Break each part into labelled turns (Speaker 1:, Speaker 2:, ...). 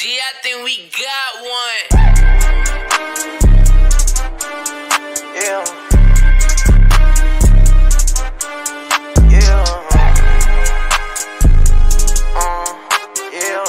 Speaker 1: See, I think we got one.
Speaker 2: Yeah. Yeah. Uh, yeah.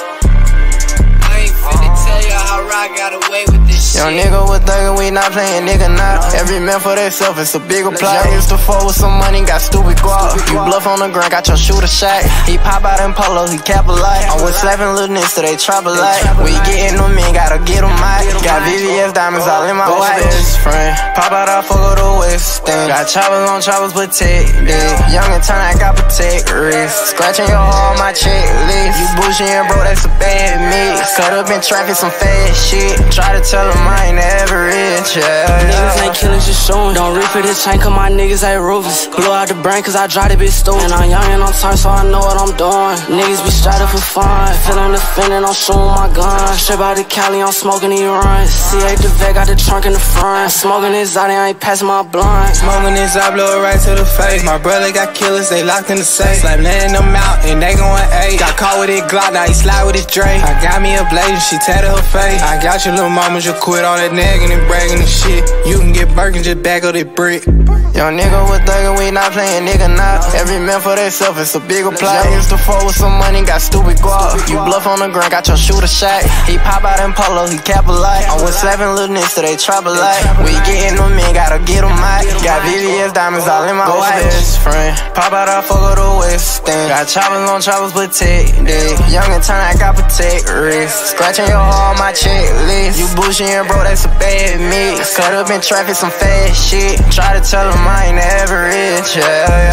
Speaker 1: I ain't finna tell you how Rock got away with
Speaker 2: Young nigga was thuggin', we not playing nigga now. Every man for themself, it's a bigger plot. I used to fall with some money, got stupid guap. You bluff on the ground, got your shooter shot. He pop out in polo, he cap a lot. I'm with slapping little niggas, so they trap a lot. We getting them in, gotta get them out. Got VVS diamonds all in my watch. Best friend, pop out, I fuck with the West End. Got choppers on choppers, protect it. Young and turn, I got protect wrist. Scratching your heart on my checklist. You bullshitting, bro, that's a bad mix. Cut up in traffic, some fast shit. Try to tell them I ain't rich, yeah.
Speaker 3: Niggas ain't killers, just showing. Don't reap for this chain, cause my niggas ain't roofers. Blow out the brain, cause I drive the bitch stupid. And I'm young and I'm turned, so I know what I'm doing. Niggas be straight for fun. Feeling the feeling, I'm shooting my gun. Straight out the Cali, I'm smoking these runs. C8 the Vette, got the trunk in the front. Smoking this out, I ain't passing my blunt.
Speaker 4: Smoking this, I blow it right to the face. My brother got killers, they locked in the safe. Slap letting them out, and they going eight. Got caught with it Glock, now he slide with his Dre. I got me a blade and she tatted her face. I got your little mama, just quit all that nagging and bragging and shit. You can get Birkin, just back up that brick.
Speaker 2: Young nigga was thuggin', we not playing nigga now. Every man for themself, it's a bigger plot. I used to fall with some money, got stupid guap. You bluff on the ground, got your shooter shot. He pop out in polo, he cap a lot. I'm with slapping little niggas, so they trap a lot. We getting them in, gotta get them out. Got VVS diamonds all in my watch. Best friend, pop out, I fuck with the West End. Got choppers on choppers, protect it. Young and turn, I got protect wrist. Scratching your heart on my checklist. You bullshitting, bro, that's a bad mix. Cut up in traffic, some fast shit. Try to tell them I ain't ever rich, yeah.